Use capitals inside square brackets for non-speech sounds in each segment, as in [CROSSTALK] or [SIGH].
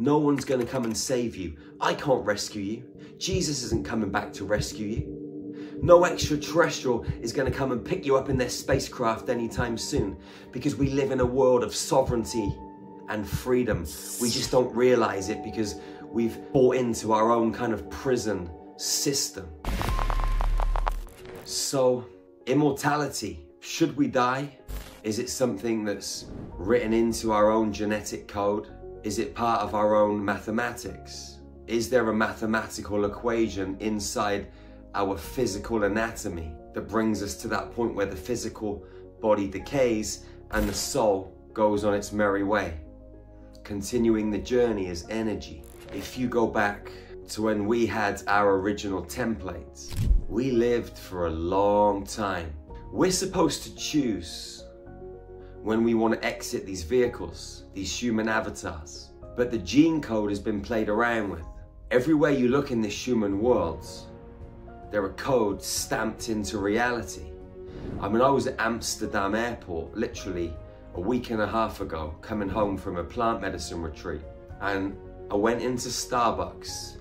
No one's going to come and save you. I can't rescue you. Jesus isn't coming back to rescue you. No extraterrestrial is going to come and pick you up in their spacecraft anytime soon because we live in a world of sovereignty and freedom. We just don't realize it because we've bought into our own kind of prison system. So, immortality, should we die? Is it something that's written into our own genetic code? Is it part of our own mathematics? Is there a mathematical equation inside our physical anatomy that brings us to that point where the physical body decays and the soul goes on its merry way? Continuing the journey as energy. If you go back to when we had our original templates, we lived for a long time. We're supposed to choose when we want to exit these vehicles, these human avatars. But the gene code has been played around with. Everywhere you look in this human world, there are codes stamped into reality. I mean, I was at Amsterdam airport literally a week and a half ago, coming home from a plant medicine retreat. And I went into Starbucks,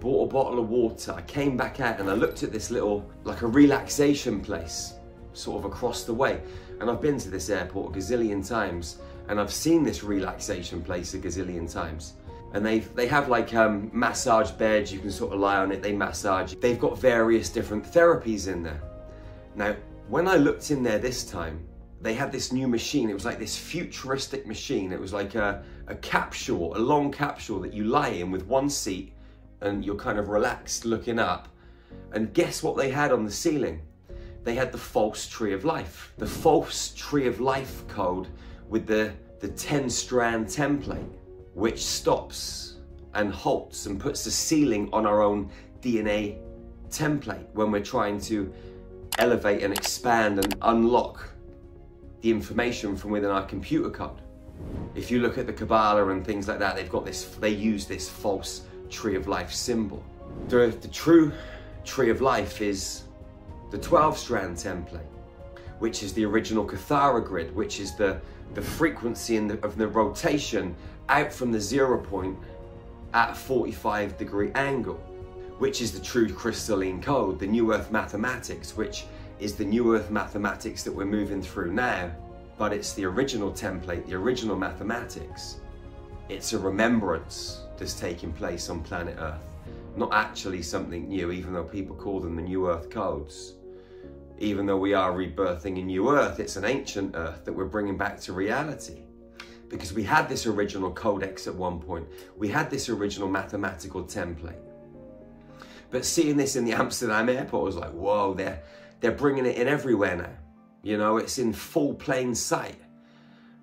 bought a bottle of water. I came back out and I looked at this little, like a relaxation place, sort of across the way. And I've been to this airport a gazillion times and I've seen this relaxation place a gazillion times. And they they have like um, massage beds, you can sort of lie on it, they massage. They've got various different therapies in there. Now, when I looked in there this time, they had this new machine. It was like this futuristic machine. It was like a, a capsule, a long capsule that you lie in with one seat and you're kind of relaxed looking up. And guess what they had on the ceiling? They had the false tree of life. The false tree of life code with the, the 10 strand template, which stops and halts and puts a ceiling on our own DNA template when we're trying to elevate and expand and unlock the information from within our computer code. If you look at the Kabbalah and things like that, they've got this, they use this false tree of life symbol. The, the true tree of life is the 12 strand template, which is the original Kathara grid, which is the, the frequency the, of the rotation out from the zero point at a 45 degree angle, which is the true crystalline code, the New Earth mathematics, which is the New Earth mathematics that we're moving through now, but it's the original template, the original mathematics. It's a remembrance that's taking place on planet Earth, not actually something new, even though people call them the New Earth codes even though we are rebirthing a new earth, it's an ancient earth that we're bringing back to reality. Because we had this original codex at one point, we had this original mathematical template. But seeing this in the Amsterdam airport was like, whoa, they're, they're bringing it in everywhere now. You know, it's in full plain sight.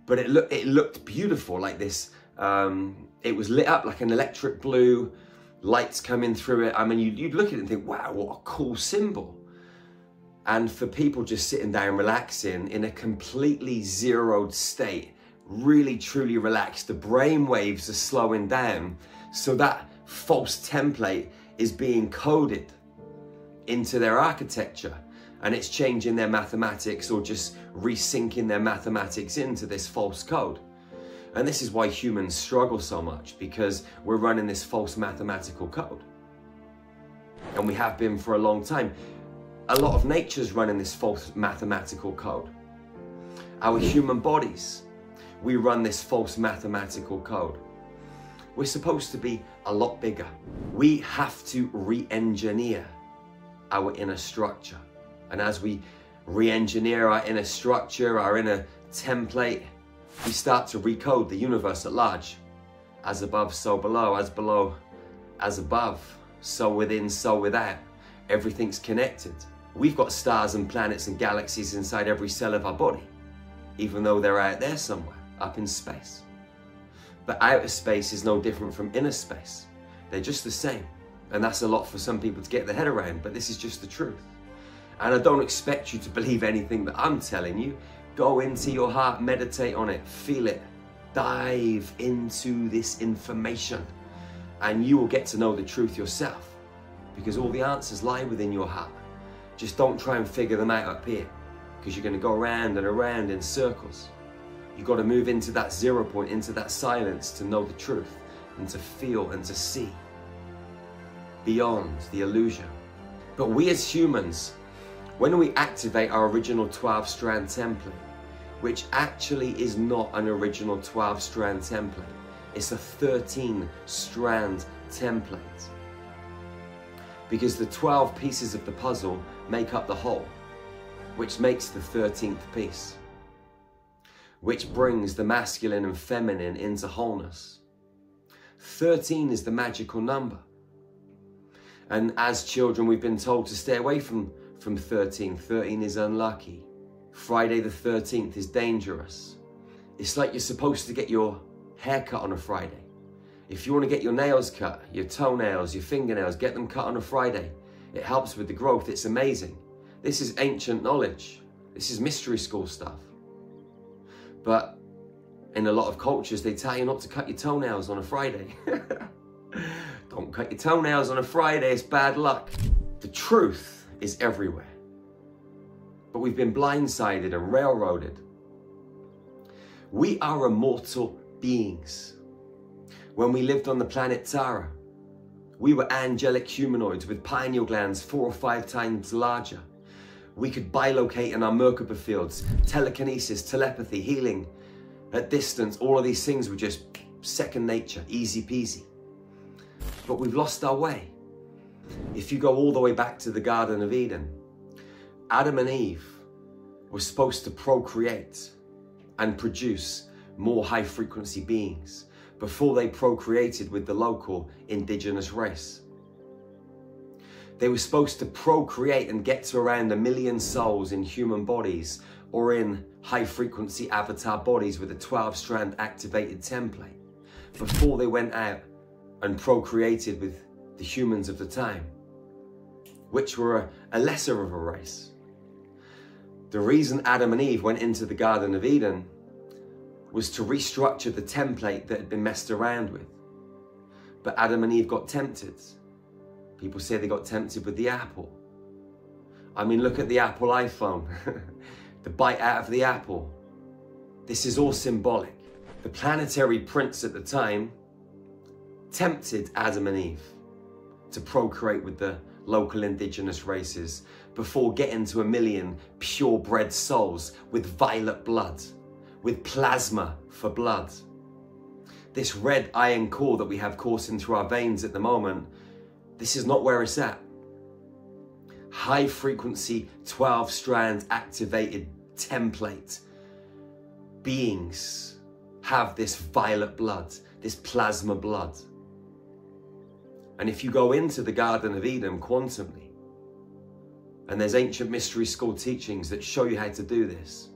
But it, look, it looked beautiful, like this. Um, it was lit up like an electric blue, lights coming through it. I mean, you'd, you'd look at it and think, wow, what a cool symbol and for people just sitting down relaxing in a completely zeroed state really truly relaxed the brain waves are slowing down. So that false template is being coded into their architecture. And it's changing their mathematics or just resyncing their mathematics into this false code. And this is why humans struggle so much because we're running this false mathematical code. And we have been for a long time a lot of nature's running this false mathematical code. Our hmm. human bodies, we run this false mathematical code. We're supposed to be a lot bigger. We have to re-engineer our inner structure. And as we re-engineer our inner structure, our inner template, we start to recode the universe at large. As above, so below, as below, as above, so within, so without. Everything's connected. We've got stars and planets and galaxies inside every cell of our body, even though they're out there somewhere, up in space. But outer space is no different from inner space. They're just the same. And that's a lot for some people to get their head around, but this is just the truth. And I don't expect you to believe anything that I'm telling you. Go into your heart, meditate on it, feel it, dive into this information, and you will get to know the truth yourself because all the answers lie within your heart. Just don't try and figure them out up here because you're going to go around and around in circles. You've got to move into that zero point, into that silence to know the truth. and to feel and to see beyond the illusion. But we as humans, when we activate our original 12 strand template, which actually is not an original 12 strand template, it's a 13 strand template. Because the 12 pieces of the puzzle make up the whole, which makes the 13th piece, which brings the masculine and feminine into wholeness. 13 is the magical number. And as children, we've been told to stay away from, from 13. 13 is unlucky. Friday the 13th is dangerous. It's like you're supposed to get your hair cut on a Friday. If you want to get your nails cut, your toenails, your fingernails, get them cut on a Friday. It helps with the growth. It's amazing. This is ancient knowledge. This is mystery school stuff. But in a lot of cultures, they tell you not to cut your toenails on a Friday. [LAUGHS] Don't cut your toenails on a Friday, it's bad luck. The truth is everywhere. But we've been blindsided and railroaded. We are immortal beings. When we lived on the planet Tara, we were angelic humanoids with pineal glands four or five times larger. We could bilocate in our Merkaba fields, telekinesis, telepathy, healing. At distance, all of these things were just second nature, easy peasy but we've lost our way. If you go all the way back to the Garden of Eden, Adam and Eve were supposed to procreate and produce more high frequency beings before they procreated with the local indigenous race. They were supposed to procreate and get to around a million souls in human bodies or in high frequency avatar bodies with a 12 strand activated template before they went out and procreated with the humans of the time, which were a, lesser of a race. The reason Adam and Eve went into the Garden of Eden was to restructure the template that had been messed around with. But Adam and Eve got tempted. People say they got tempted with the apple. I mean, look at the Apple iPhone, [LAUGHS] the bite out of the apple. This is all symbolic. The planetary prince at the time tempted Adam and Eve to procreate with the local indigenous races before getting to a million purebred souls with violet blood, with plasma for blood. This red iron core that we have coursing through our veins at the moment, this is not where it's at. High frequency, 12 strand activated template beings have this violet blood, this plasma blood. And if you go into the Garden of Eden quantumly, and there's ancient mystery school teachings that show you how to do this,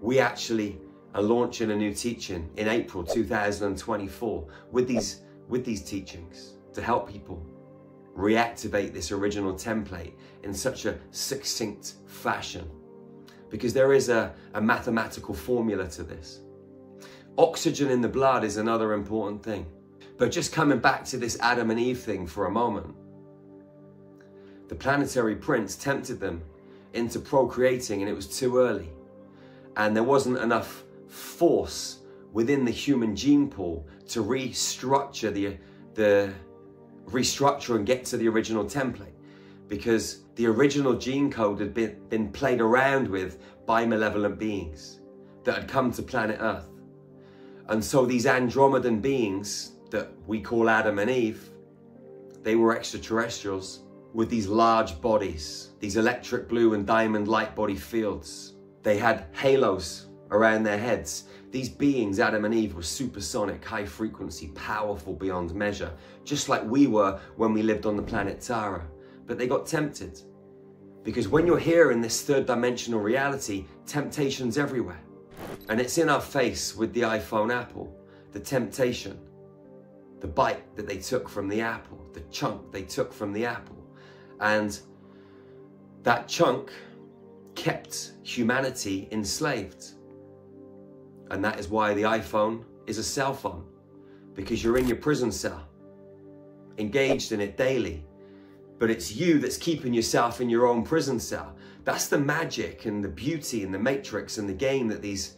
we actually are launching a new teaching in April 2024 with these, with these teachings to help people reactivate this original template in such a succinct fashion. Because there is a, a mathematical formula to this. Oxygen in the blood is another important thing. But just coming back to this Adam and Eve thing for a moment, the planetary prince tempted them into procreating and it was too early. And there wasn't enough force within the human gene pool to restructure the, the restructure and get to the original template because the original gene code had been, been played around with by malevolent beings that had come to planet Earth. And so these Andromedan beings that we call Adam and Eve, they were extraterrestrials with these large bodies, these electric blue and diamond light body fields. They had halos around their heads. These beings, Adam and Eve, were supersonic, high frequency, powerful beyond measure, just like we were when we lived on the planet Tara. But they got tempted. Because when you're here in this third dimensional reality, temptation's everywhere. And it's in our face with the iPhone Apple, the temptation the bite that they took from the apple, the chunk they took from the apple. And that chunk kept humanity enslaved. And that is why the iPhone is a cell phone, because you're in your prison cell, engaged in it daily. But it's you that's keeping yourself in your own prison cell. That's the magic and the beauty and the matrix and the game that these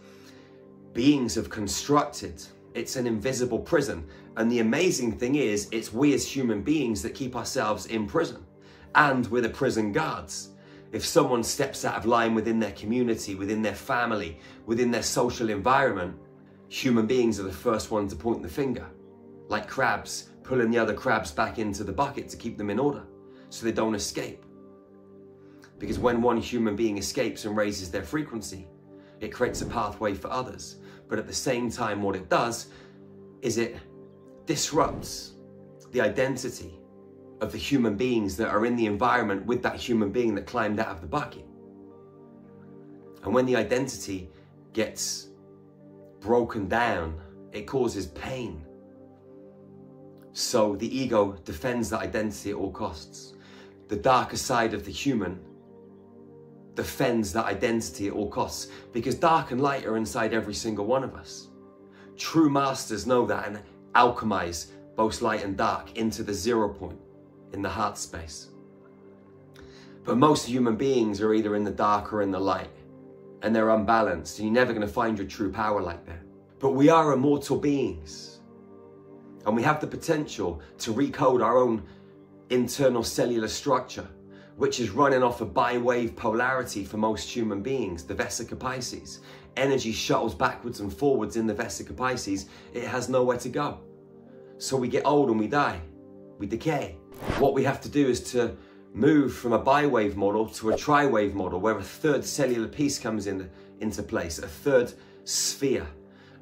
beings have constructed. It's an invisible prison. And the amazing thing is, it's we as human beings that keep ourselves in prison. And we're the prison guards. If someone steps out of line within their community, within their family, within their social environment, human beings are the first one to point the finger. Like crabs, pulling the other crabs back into the bucket to keep them in order so they don't escape. Because when one human being escapes and raises their frequency, it creates a pathway for others. But at the same time, what it does is it disrupts the identity of the human beings that are in the environment with that human being that climbed out of the bucket. And when the identity gets broken down, it causes pain. So the ego defends that identity at all costs. The darker side of the human defends that identity at all costs because dark and light are inside every single one of us. True masters know that and alchemize both light and dark into the zero point in the heart space. But most human beings are either in the dark or in the light, and they're unbalanced, and you're never going to find your true power like that. But we are immortal beings, and we have the potential to recode our own internal cellular structure which is running off a bi-wave polarity for most human beings, the Vesica Pisces. Energy shuttles backwards and forwards in the Vesica Pisces. It has nowhere to go. So we get old and we die. We decay. What we have to do is to move from a bi-wave model to a tri-wave model where a third cellular piece comes in, into place, a third sphere.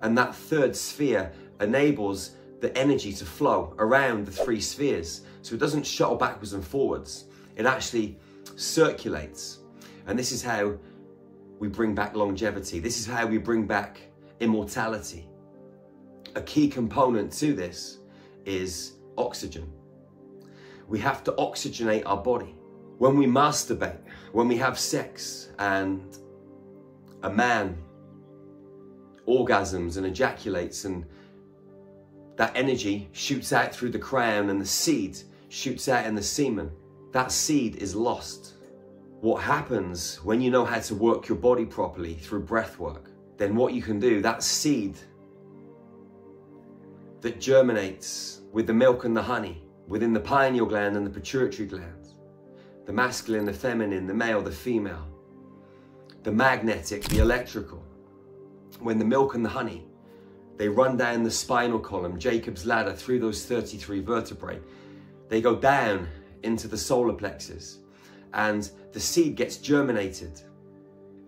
And that third sphere enables the energy to flow around the three spheres. So it doesn't shuttle backwards and forwards it actually circulates. And this is how we bring back longevity. This is how we bring back immortality. A key component to this is oxygen. We have to oxygenate our body. When we masturbate, when we have sex, and a man orgasms and ejaculates, and that energy shoots out through the crown, and the seed shoots out in the semen that seed is lost. What happens when you know how to work your body properly through breath work, then what you can do, that seed that germinates with the milk and the honey within the pineal gland and the pituitary glands, the masculine, the feminine, the male, the female, the magnetic, the electrical, when the milk and the honey, they run down the spinal column, Jacob's ladder, through those 33 vertebrae. They go down into the solar plexus and the seed gets germinated.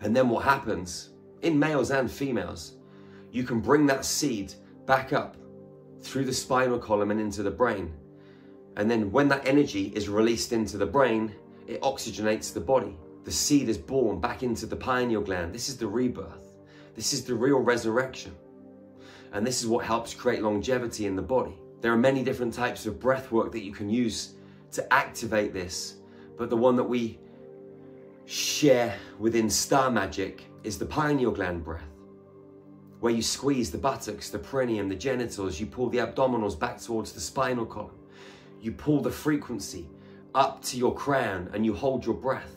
And then what happens in males and females, you can bring that seed back up through the spinal column and into the brain. And then when that energy is released into the brain, it oxygenates the body. The seed is born back into the pineal gland. This is the rebirth. This is the real resurrection. And this is what helps create longevity in the body. There are many different types of breath work that you can use to activate this. But the one that we share within Star Magic is the pineal gland breath, where you squeeze the buttocks, the perineum, the genitals, you pull the abdominals back towards the spinal column. You pull the frequency up to your crown and you hold your breath.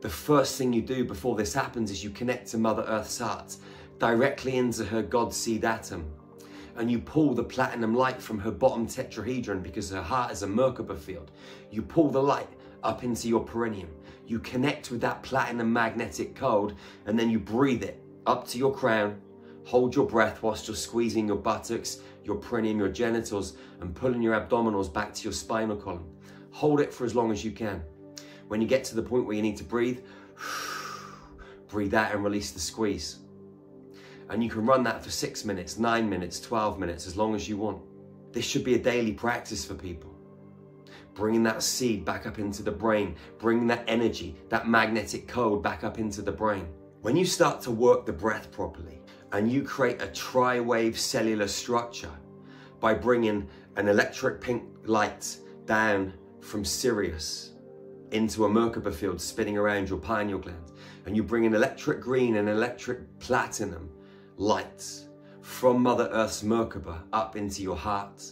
The first thing you do before this happens is you connect to Mother Earth's heart, directly into her God seed atom and you pull the platinum light from her bottom tetrahedron because her heart is a Merkaba field. You pull the light up into your perineum. You connect with that platinum magnetic code and then you breathe it up to your crown. Hold your breath whilst you're squeezing your buttocks, your perineum, your genitals, and pulling your abdominals back to your spinal column. Hold it for as long as you can. When you get to the point where you need to breathe, [SIGHS] breathe out and release the squeeze. And you can run that for six minutes, nine minutes, 12 minutes, as long as you want. This should be a daily practice for people. Bringing that seed back up into the brain, bringing that energy, that magnetic code back up into the brain. When you start to work the breath properly and you create a tri-wave cellular structure by bringing an electric pink light down from Sirius into a Merkaba field spinning around your pineal gland, and you bring an electric green and electric platinum light from Mother Earth's Merkaba up into your heart,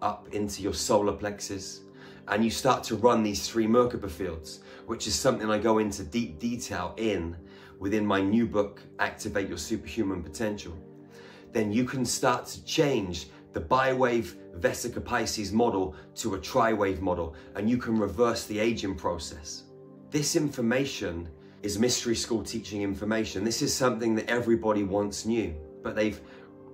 up into your solar plexus, and you start to run these three Merkaba fields, which is something I go into deep detail in within my new book, Activate Your Superhuman Potential, then you can start to change the biwave Vesica Pisces model to a tri-wave model, and you can reverse the aging process. This information is mystery school teaching information. This is something that everybody once knew, but they've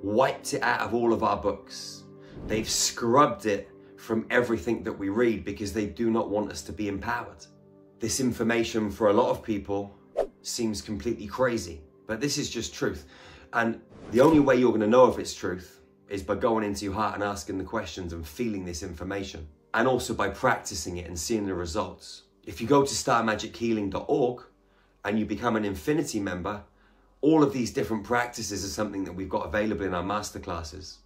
wiped it out of all of our books. They've scrubbed it from everything that we read because they do not want us to be empowered. This information for a lot of people seems completely crazy, but this is just truth. And the only way you're going to know if it's truth is by going into your heart and asking the questions and feeling this information. And also by practicing it and seeing the results. If you go to starmagichealing.org and you become an Infinity member, all of these different practices are something that we've got available in our masterclasses.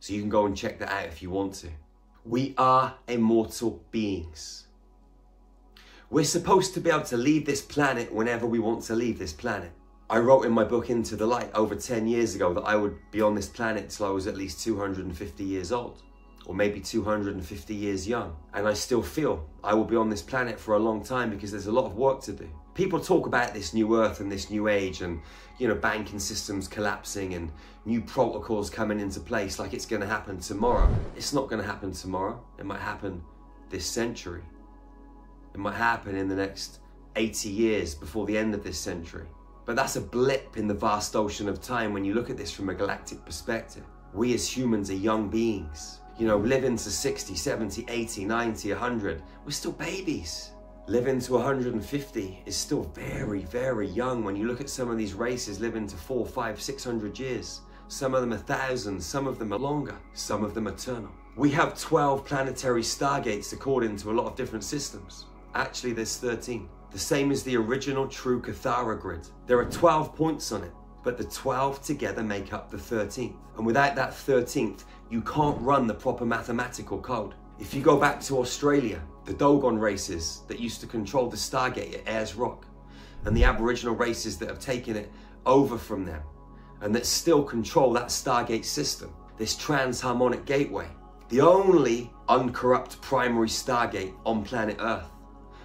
So you can go and check that out if you want to. We are immortal beings. We're supposed to be able to leave this planet whenever we want to leave this planet. I wrote in my book Into the Light over 10 years ago that I would be on this planet till I was at least 250 years old, or maybe 250 years young. And I still feel I will be on this planet for a long time because there's a lot of work to do. People talk about this new earth and this new age and, you know, banking systems collapsing and new protocols coming into place like it's going to happen tomorrow. It's not going to happen tomorrow. It might happen this century. It might happen in the next 80 years before the end of this century. But that's a blip in the vast ocean of time when you look at this from a galactic perspective. We as humans are young beings. You know, living to 60, 70, 80, 90, 100, we're still babies. Living to 150 is still very, very young when you look at some of these races living to four, five, 600 years. Some of them are thousands, some of them are longer, some of them eternal. We have 12 planetary stargates according to a lot of different systems. Actually, there's 13 the same as the original true Kathara grid. There are 12 points on it, but the 12 together make up the 13th. And without that 13th, you can't run the proper mathematical code. If you go back to Australia, the Dogon races that used to control the Stargate at Ayers Rock, and the Aboriginal races that have taken it over from them, and that still control that Stargate system, this transharmonic gateway, the only uncorrupt primary Stargate on planet Earth.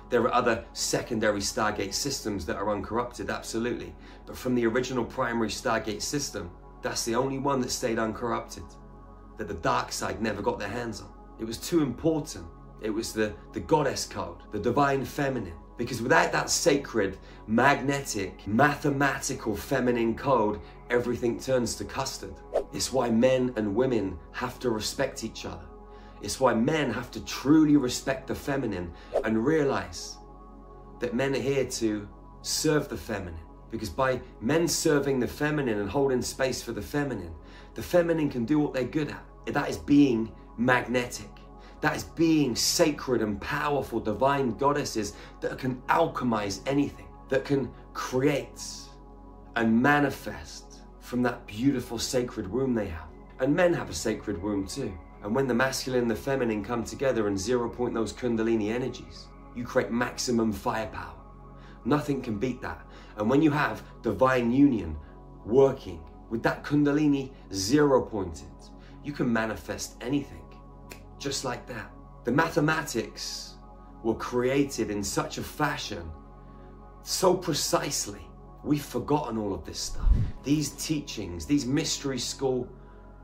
There are other secondary Stargate systems that are uncorrupted, absolutely. But from the original primary Stargate system, that's the only one that stayed uncorrupted, that the dark side never got their hands on. It was too important. It was the, the goddess code, the divine feminine. Because without that sacred, magnetic, mathematical feminine code, everything turns to custard. It's why men and women have to respect each other. It's why men have to truly respect the feminine and realize that men are here to serve the feminine. Because by men serving the feminine and holding space for the feminine, the feminine can do what they're good at. That is being magnetic. That is being sacred and powerful divine goddesses that can alchemize anything, that can create and manifest from that beautiful sacred womb they have. And men have a sacred womb too. And when the masculine and the feminine come together and zero point those Kundalini energies, you create maximum firepower. Nothing can beat that. And when you have divine union working with that Kundalini zero pointed, you can manifest anything just like that. The mathematics were created in such a fashion, so precisely. We've forgotten all of this stuff. These teachings, these mystery school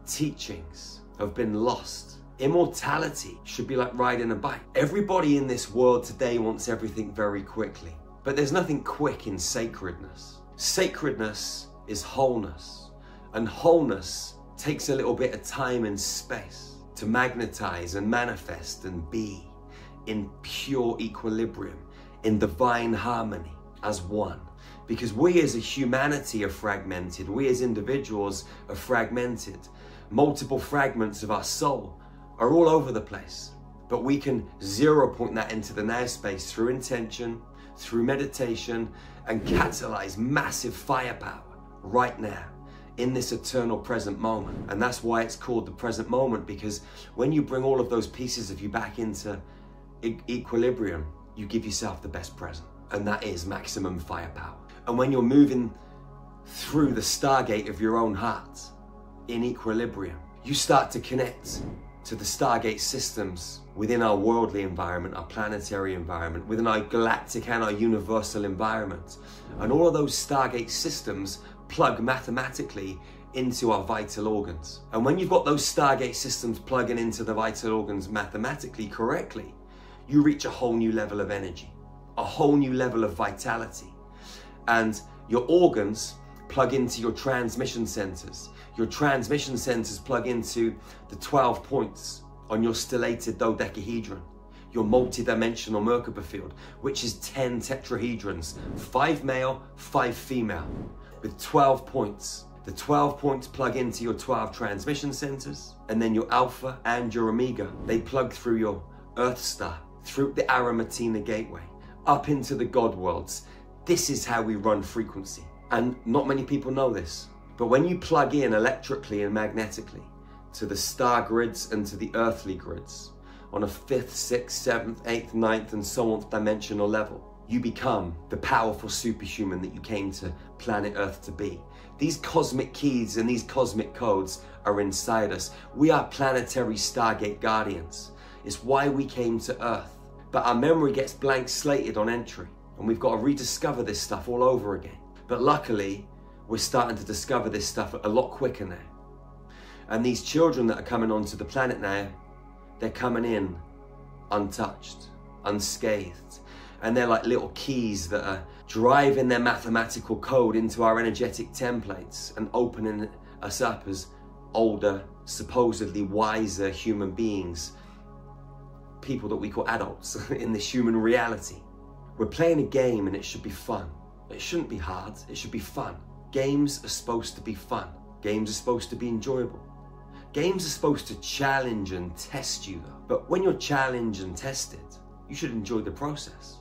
teachings, have been lost. Immortality should be like riding a bike. Everybody in this world today wants everything very quickly, but there's nothing quick in sacredness. Sacredness is wholeness, and wholeness takes a little bit of time and space to magnetize and manifest and be in pure equilibrium, in divine harmony as one. Because we as a humanity are fragmented, we as individuals are fragmented multiple fragments of our soul are all over the place. But we can zero point that into the now space through intention, through meditation, and catalyze massive firepower right now in this eternal present moment. And that's why it's called the present moment because when you bring all of those pieces of you back into e- equilibrium, you give yourself the best present. And that is maximum firepower. And when you're moving through the stargate of your own heart, in equilibrium. You start to connect to the Stargate systems within our worldly environment, our planetary environment, within our galactic and our universal environment. And all of those Stargate systems plug mathematically into our vital organs. And when you've got those Stargate systems plugging into the vital organs mathematically correctly, you reach a whole new level of energy, a whole new level of vitality. And your organs plug into your transmission centers. Your transmission sensors plug into the 12 points on your stellated dodecahedron, your multi-dimensional Merkaba field, which is 10 tetrahedrons, five male, five female, with 12 points. The 12 points plug into your 12 transmission sensors, and then your alpha and your omega, they plug through your Earth star, through the Aramatena gateway, up into the God worlds. This is how we run frequency. And not many people know this. But when you plug in electrically and magnetically to the star grids and to the earthly grids on a fifth, sixth, seventh, eighth, ninth, and so on dimensional level, you become the powerful superhuman that you came to planet Earth to be. These cosmic keys and these cosmic codes are inside us. We are planetary Stargate guardians. It's why we came to Earth. But our memory gets blank slated on entry, and we've got to rediscover this stuff all over again. But luckily, we're starting to discover this stuff a lot quicker now. And these children that are coming onto the planet now, they're coming in untouched, unscathed. And they're like little keys that are driving their mathematical code into our energetic templates and opening us up as older, supposedly wiser human beings, people that we call adults [LAUGHS] in this human reality. We're playing a game and it should be fun. It shouldn't be hard, it should be fun. Games are supposed to be fun. Games are supposed to be enjoyable. Games are supposed to challenge and test you though. But when you're challenged and tested, you should enjoy the process,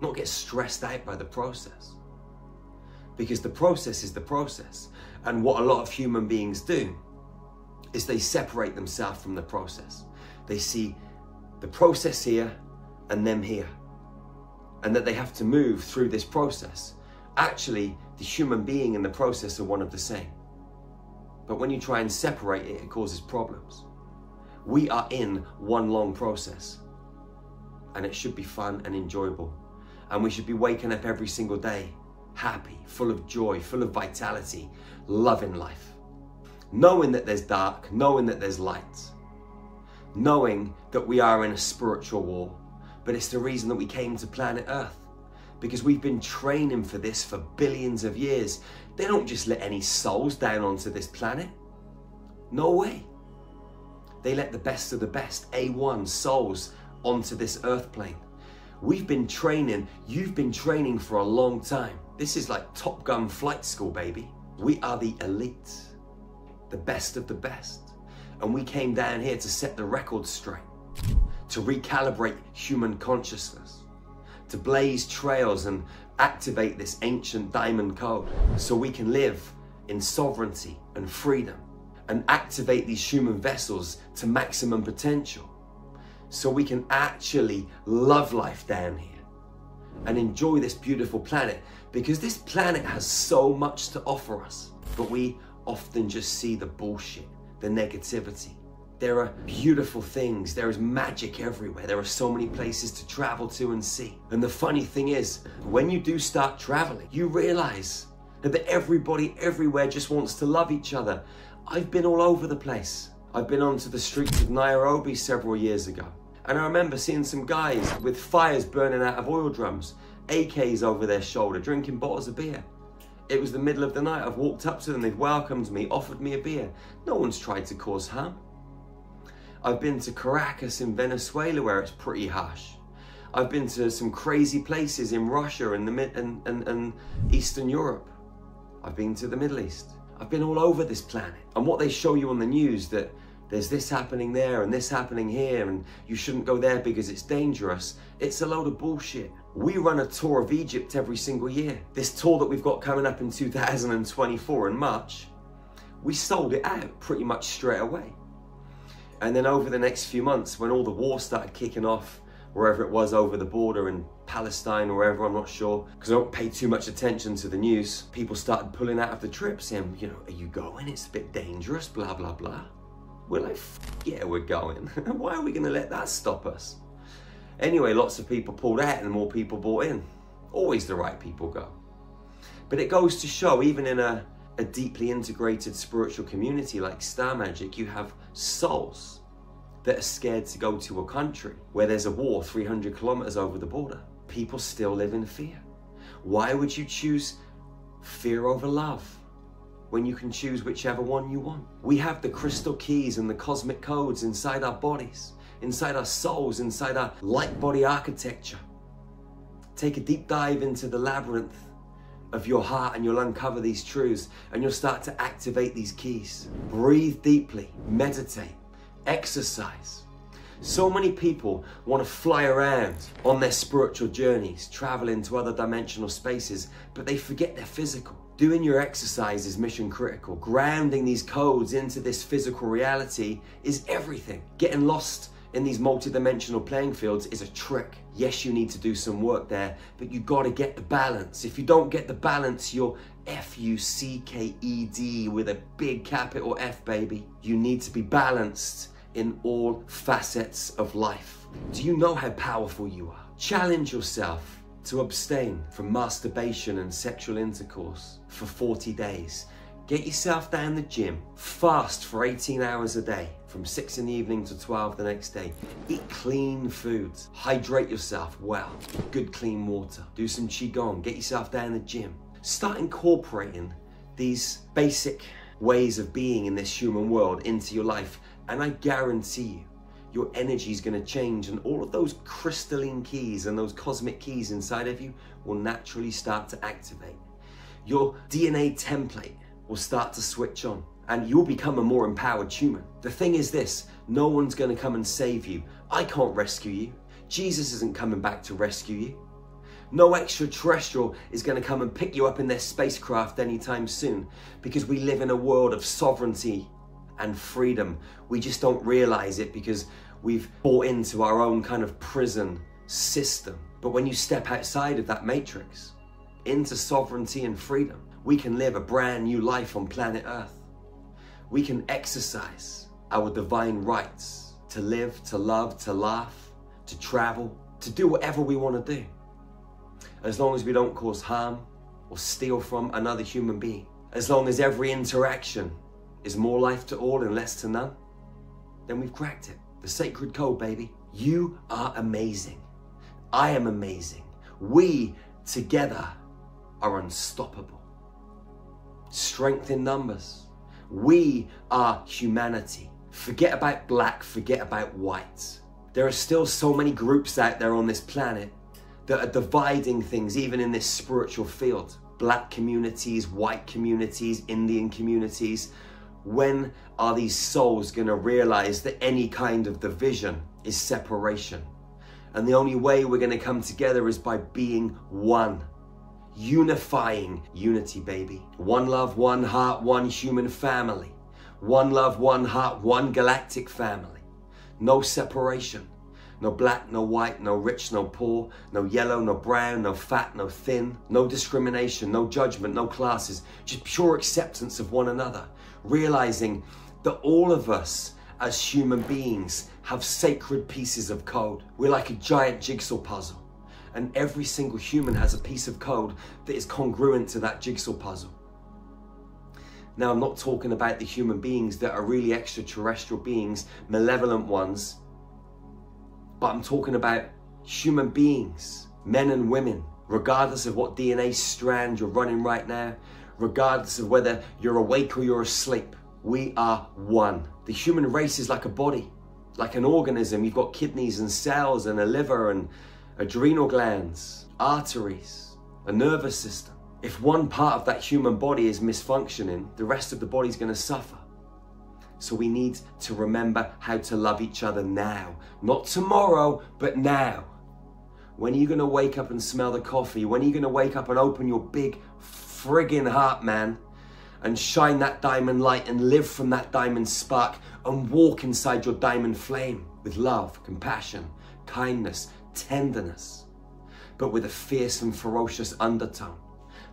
not get stressed out by the process. Because the process is the process. And what a lot of human beings do is they separate themselves from the process. They see the process here and them here. And that they have to move through this process. Actually, the human being and the process are one of the same. But when you try and separate it, it causes problems. We are in one long process. And it should be fun and enjoyable. And we should be waking up every single day happy, full of joy, full of vitality, loving life. Knowing that there's dark, knowing that there's light. Knowing that we are in a spiritual war. But it's the reason that we came to planet Earth because we've been training for this for billions of years. They don't just let any souls down onto this planet. No way. They let the best of the best, A1 souls, onto this earth plane. We've been training, you've been training for a long time. This is like Top Gun flight school, baby. We are the elite, the best of the best. And we came down here to set the record straight, to recalibrate human consciousness to blaze trails and activate this ancient diamond code so we can live in sovereignty and freedom and activate these human vessels to maximum potential so we can actually love life down here and enjoy this beautiful planet because this planet has so much to offer us. But we often just see the bullshit the negativity there are beautiful things. There is magic everywhere. There are so many places to travel to and see. And the funny thing is, when you do start traveling, you realize that everybody everywhere just wants to love each other. I've been all over the place. I've been onto the streets of Nairobi several years ago. And I remember seeing some guys with fires burning out of oil drums, AKs over their shoulder, drinking bottles of beer. It was the middle of the night. I've walked up to them, they've welcomed me, offered me a beer. No one's tried to cause harm. I've been to Caracas in Venezuela where it's pretty harsh. I've been to some crazy places in Russia and, the and, and, and Eastern Europe. I've been to the Middle East. I've been all over this planet. And what they show you on the news that there's this happening there and this happening here and you shouldn't go there because it's dangerous. It's a load of bullshit. We run a tour of Egypt every single year. This tour that we've got coming up in 2024 in March, we sold it out pretty much straight away. And then over the next few months, when all the war started kicking off, wherever it was over the border in Palestine or wherever, I'm not sure, because I don't pay too much attention to the news, people started pulling out of the trip saying, you know, are you going? It's a bit dangerous, blah, blah, blah. We're like, yeah, we're going. [LAUGHS] Why are we going to let that stop us? Anyway, lots of people pulled out and more people bought in. Always the right people go. But it goes to show, even in a a deeply integrated spiritual community like Star Magic, you have souls that are scared to go to a country where there's a war 300 kilometers over the border. People still live in fear. Why would you choose fear over love when you can choose whichever one you want? We have the crystal keys and the cosmic codes inside our bodies, inside our souls, inside our light body architecture. Take a deep dive into the labyrinth of your heart and you'll uncover these truths and you'll start to activate these keys. Breathe deeply, meditate, exercise. So many people want to fly around on their spiritual journeys, travel into other dimensional spaces, but they forget their physical. Doing your exercise is mission critical. Grounding these codes into this physical reality is everything. Getting lost in these multidimensional playing fields is a trick. Yes, you need to do some work there, but you got to get the balance. If you don't get the balance, you're F U C K E D with a big capital F, baby. You need to be balanced in all facets of life. Do you know how powerful you are? Challenge yourself to abstain from masturbation and sexual intercourse for 40 days. Get yourself down the gym, fast for 18 hours a day, from 6 in the evening to 12 the next day. Eat clean foods, hydrate yourself well, good clean water. Do some Qigong, get yourself down in the gym. Start incorporating these basic ways of being in this human world into your life and I guarantee you, your energy is going to change, and all of those crystalline keys and those cosmic keys inside of you will naturally start to activate. Your DNA template will start to switch on, and you'll become a more empowered human. The thing is this no one's going to come and save you. I can't rescue you. Jesus isn't coming back to rescue you. No extraterrestrial is going to come and pick you up in their spacecraft anytime soon because we live in a world of sovereignty and freedom. We just don't realize it because we've bought into our own kind of prison system. But when you step outside of that matrix into sovereignty and freedom, we can live a brand new life on planet Earth. We can exercise our divine rights to live, to love, to laugh, to travel, to do whatever we want to do. As long as we don't cause harm or steal from another human being. As long as every interaction is more life to all and less to none, then we've cracked it. The sacred code, baby. You are amazing. I am amazing. We together are unstoppable. Strength in numbers. We are humanity. Forget about black, forget about white. There are still so many groups out there on this planet that are dividing things, even in this spiritual field. Black communities, white communities, Indian communities when are these souls going to realize that any kind of division is separation? And the only way we're going to come together is by being one. Unifying unity, baby. One love, one heart, one human family. One love, one heart, one galactic family. No separation. No black, no white, no rich, no poor, no yellow, no brown, no fat, no thin, no discrimination, no judgment, no classes, just pure acceptance of one another realizing that all of us as human beings have sacred pieces of code. We're like a giant jigsaw puzzle. And every single human has a piece of code that is congruent to that jigsaw puzzle. Now, I'm not talking about the human beings that are really extraterrestrial beings, malevolent ones, but I'm talking about human beings, men and women, regardless of what DNA strand you're running right now, regardless of whether you're awake or you're asleep. We are one. The human race is like a body, like an organism. You've got kidneys and cells and a liver and adrenal glands, arteries, a nervous system. If one part of that human body is misfunctioning, the rest of the body is going to suffer. So we need to remember how to love each other now. Not tomorrow, but now. When are you going to wake up and smell the coffee? When are you going to wake up and open your big friggin' heart, man, and shine that diamond light and live from that diamond spark and walk inside your diamond flame with love, compassion, kindness, tenderness, but with a fierce and ferocious undertone,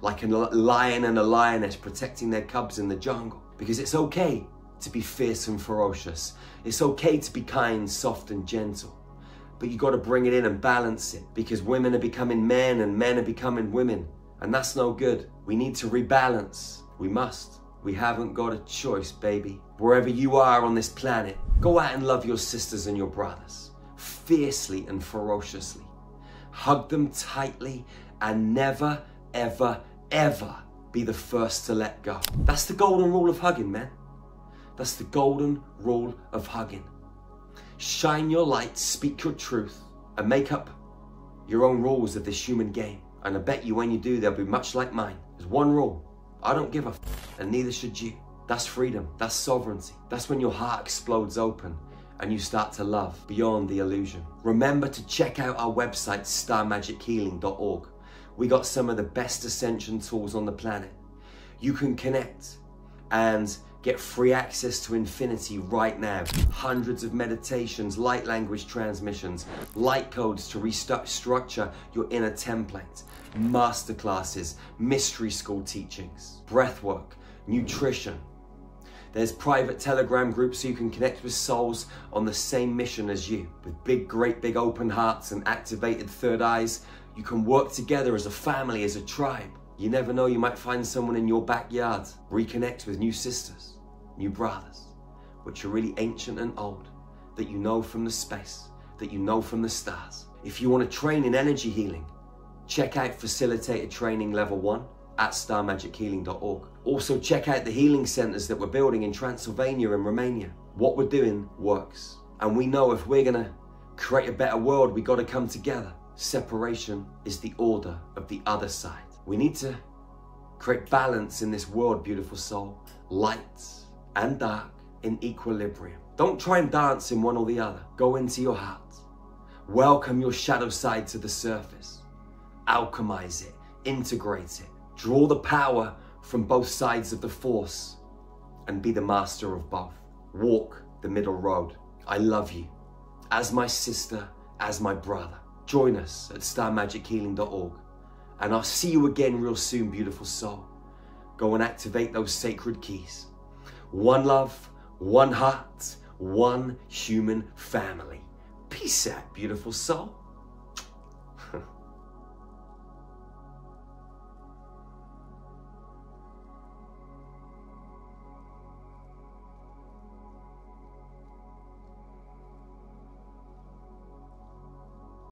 like a lion and a lioness protecting their cubs in the jungle. Because it's okay to be fierce and ferocious. It's okay to be kind, soft, and gentle. But you got to bring it in and balance it because women are becoming men and men are becoming women. And that's no good. We need to rebalance. We must. We haven't got a choice, baby. Wherever you are on this planet, go out and love your sisters and your brothers, fiercely and ferociously. Hug them tightly and never, ever, ever be the first to let go. That's the golden rule of hugging, man. That's the golden rule of hugging. Shine your light, speak your truth, and make up your own rules of this human game. And I bet you when you do, they'll be much like mine. There's one rule I don't give a f, and neither should you. That's freedom, that's sovereignty. That's when your heart explodes open and you start to love beyond the illusion. Remember to check out our website, starmagichealing.org. We got some of the best ascension tools on the planet. You can connect and get free access to infinity right now. Hundreds of meditations, light language transmissions, light codes to restructure your inner template, masterclasses, mystery school teachings, breathwork, nutrition. There's private telegram groups so you can connect with souls on the same mission as you. With big, great big open hearts and activated third eyes, you can work together as a family, as a tribe. You never know, you might find someone in your backyard. Reconnect with new sisters, new brothers, which are really ancient and old, that you know from the space, that you know from the stars. If you want to train in energy healing, check out Facilitator Training Level 1 at starmagichealing.org. Also, check out the healing centers that we're building in Transylvania and Romania. What we're doing works. And we know if we're going to create a better world, we got to come together. Separation is the order of the other side. We need to create balance in this world, beautiful soul. Light and dark in equilibrium. Don't try and dance in one or the other. Go into your heart. Welcome your shadow side to the surface. Alchemize it, integrate it, draw the power from both sides of the force, and be the master of both. Walk the middle road. I love you as my sister, as my brother. Join us at starmagichealing.org. And I'll see you again real soon, beautiful soul. Go and activate those sacred keys. One love, one heart, one human family. Peace out, beautiful soul.